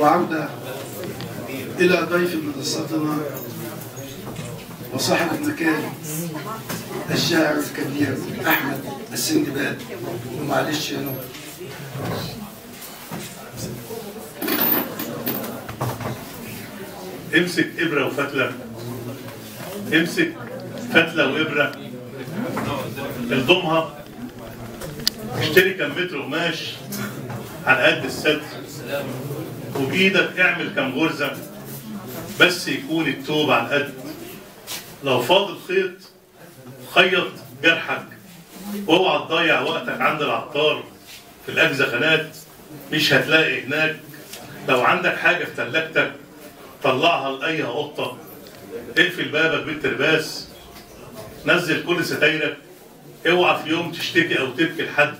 وعودة إلى ضيف منصتنا وصاحب المكان الشاعر الكبير أحمد السندباد. ومعلش يا نور امسك إبرة وفتلة. امسك فتلة وإبرة. الضمها. اشتري كم متر قماش. على قد الستر وبإيدك اعمل كم غرزة بس يكون التوب على القد لو فاضل خيط خيط جرحك. واوعى تضيع وقتك عند العطار في الأجزخانات. مش هتلاقي هناك. لو عندك حاجة في تلاجتك طلعها لأي قطة. اقفل بابك بالترباس نزل كل ستايرك. اوعى في يوم تشتكي أو تبكي لحد.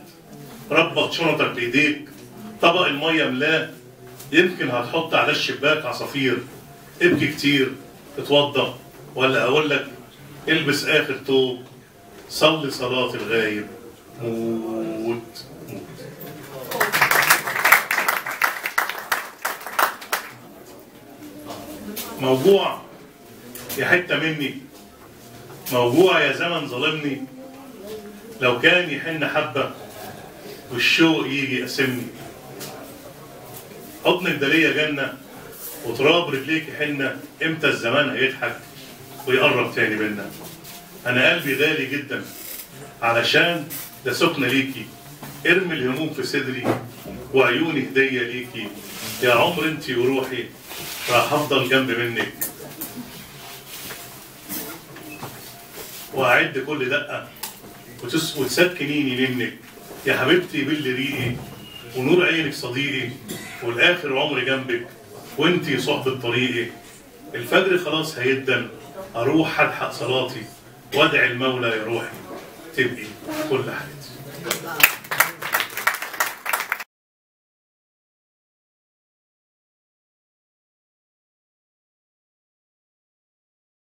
ربط شنطك بإيديك. طبق المية ملاه يمكن هتحط على الشباك عصافير. ابكي كتير. اتوضى. ولا أقول لك البس آخر طوب. صلي صلاة الغايب. موت. موجوع. يا حتة مني. موجوع يا زمن ظالمني لو كان يحن حبة والشوق يجي يقسمني. حضنك ده ليا جنة وتراب رجليك حنه إمتى الزمان هيضحك ويقرب تاني منا أنا قلبي غالي جدا علشان ده سكنه ليكي. ارمي الهموم في صدري وعيوني هدية ليكي. يا عمر انتي وروحي راح أفضل جنب منك. وأعد كل دقة وتس... وتسكنيني منك. يا حبيبتي باللي ريقي ونور عينك صديقي والآخر عمري جنبك وانتي صحبة طريقي. الفجر خلاص هيدن أروح ألحق صلاتي وأدعي المولى يا روحي تبقي كل حياتي.